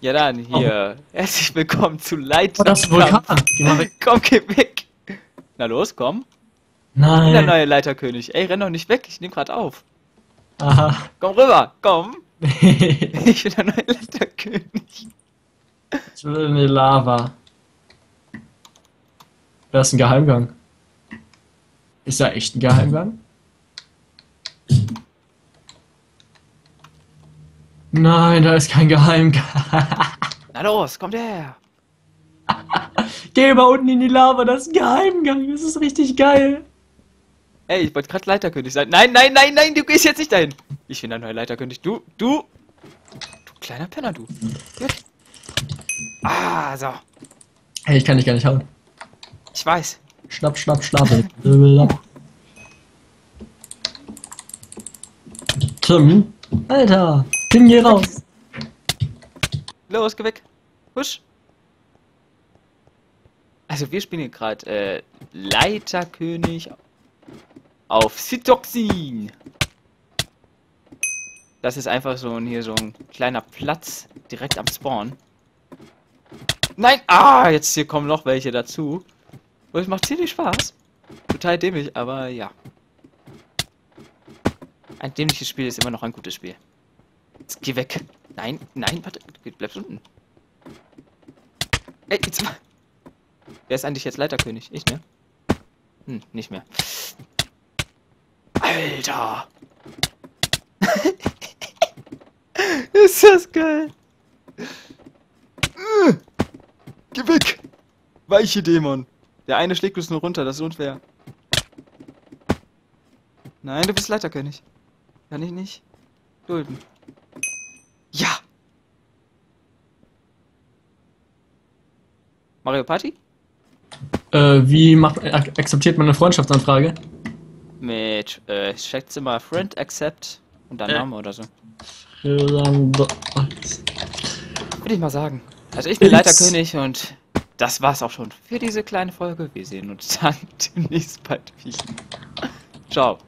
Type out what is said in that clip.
Ja dann, hier. Herzlich willkommen zu Leiter. Oh, das ist Vulkan. Geh mal weg. Komm, geh weg. Na los, komm. Der Nein. neue Leiterkönig. Ey, renn doch nicht weg, ich nehme gerade auf. Aha. Komm rüber, komm. ich Ich bin der neue Leiterkönig. will in die Lava. Da ist ein Geheimgang. Ist da echt ein Geheimgang? Nein, da ist kein Geheimgang. Na los, kommt her. Geh mal unten in die Lava, das ist ein Geheimgang. Das ist richtig geil. Ey, ich wollte gerade Leiterkönig sein. Nein, nein, nein, nein, du gehst jetzt nicht dahin. Ich bin der neue Leiterkönig. Du, du. Du kleiner Penner, du. Gut. Ah, so. Hey, ich kann dich gar nicht hauen. Ich weiß. Schnapp, schnapp, schnapp. Tim. Alter. Tim, geh raus. Los, geh weg. Husch. Also wir spielen hier gerade äh, Leiterkönig auf Cytoxin. Das ist einfach so ein, hier so ein kleiner Platz direkt am Spawn. Nein! Ah, jetzt hier kommen noch welche dazu. Und es macht ziemlich Spaß. Total dämlich, aber ja. Ein dämliches Spiel ist immer noch ein gutes Spiel. Jetzt geh weg. Nein, nein, warte, bleib unten. Ey, jetzt mal. Wer ist eigentlich jetzt Leiterkönig? Ich, ne? Hm, nicht mehr. Alter! ist das geil! Geh weg! Weiche Dämon! Der eine schlägt uns nur runter, das ist unfair. Nein, du bist Leiterkönig. Kann ich nicht dulden. Ja! Mario Party? Äh, wie macht, ak akzeptiert man eine Freundschaftsanfrage? Mit, äh, ich schätze mal Friend Accept und dann Äh. Name oder so. Würde Würde ich mal sagen. Also ich bin It's- Leiterkönig und das war's auch schon für diese kleine Folge. Wir sehen uns dann demnächst bald wieder. Ciao.